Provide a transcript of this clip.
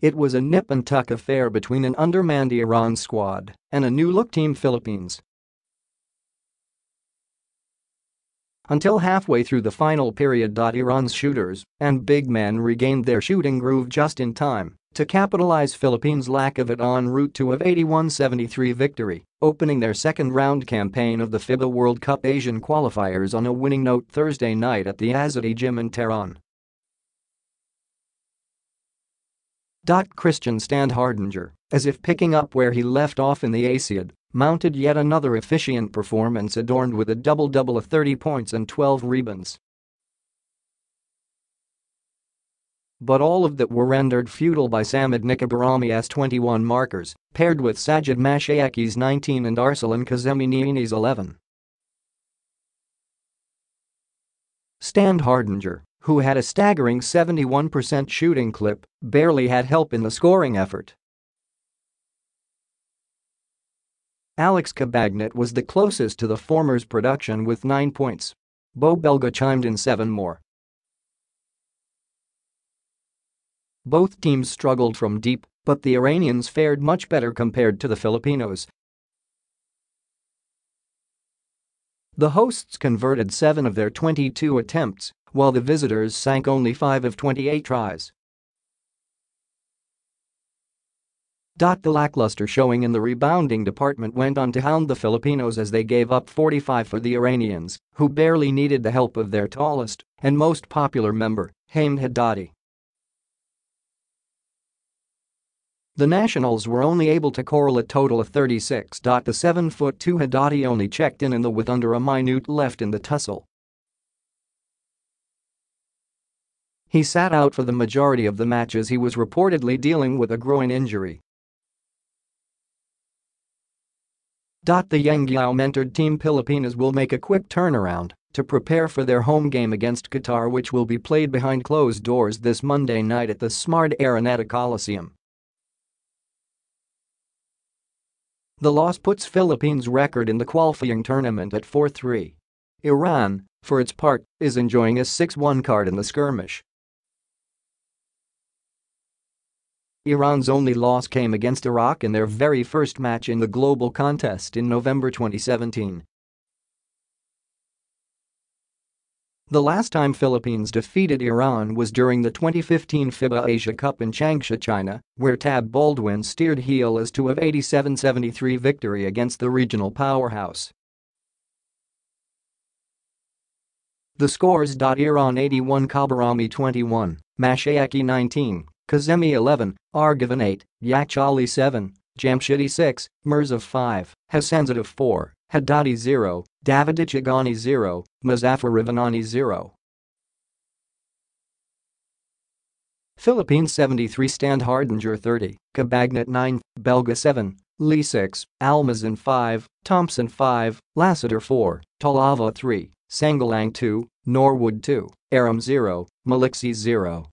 It was a nip-and-tuck affair between an undermanned Iran squad and a new-look Team Philippines. Until halfway through the final period. Iran's shooters and big men regained their shooting groove just in time to capitalize Philippines' lack of it en route to a 81-73 victory, opening their second-round campaign of the FIBA World Cup Asian qualifiers on a winning note Thursday night at the Azadi Gym in Tehran. Christian Standhardinger, as if picking up where he left off in the ASIAD, mounted yet another efficient performance adorned with a double-double of 30 points and 12 rebounds. But all of that were rendered futile by Samad Nikkhah Bahrami's 21 markers, paired with Sajjad Mashayekhi's 19 and Arsalan Kazemi 11. Standhardinger, who had a staggering 71% shooting clip, barely had help in the scoring effort. Alex Cabagnot was the closest to the former's production with 9 points. Beau Belga chimed in 7 more. Both teams struggled from deep, but the Iranians fared much better compared to the Filipinos. The hosts converted 7 of their 22 attempts while the visitors sank only 5 of 28 tries. The lackluster showing in the rebounding department went on to hound the Filipinos as they gave up 45 for the Iranians, who barely needed the help of their tallest and most popular member, Hamed Haddadi. The Nationals were only able to corral a total of 36. The 7-foot-2 Haddadi only checked in in the with under a minute left in the tussle. He sat out for the majority of the matches he was reportedly dealing with a groin injury. The Yeng-Guiao-mentored Team Pilipinas will make a quick turnaround to prepare for their home game against Qatar which will be played behind closed doors this Monday night at the Smart Araneta Coliseum. The loss puts Philippines' record in the qualifying tournament at 4-3. Iran, for its part, is enjoying a 6-1 card in the skirmish. Iran's only loss came against Iraq in their very first match in the global contest in November 2017. The last time Philippines defeated Iran was during the 2015 FIBA Asia Cup in Changsha, China, where Tab Baldwin steered Gilas to a 87-73 victory against the regional powerhouse. The scores. Iran 81 Kabarami 21, Mashayekhi 19, Kazemi 11, Argivan 8, Yakhchali 7, Jamshidi 6, Mirza 5, Hassanzadeh 4, Haddadi 0, Davidich 0, Muzaffar Rivanani 0. Philippines 73 Standhardinger 30, Cabagnot 9, Belga 7, Lee 6, Almazan 5, Thompson 5, Lassiter 4, Talava 3, Sangalang 2, Norwood 2, Erram 0, Maliksi 0.